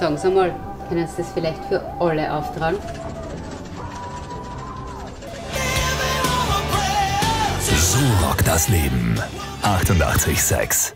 Sagen Sie mal, können Sie das vielleicht für alle auftragen? So rockt das Leben. 88,6.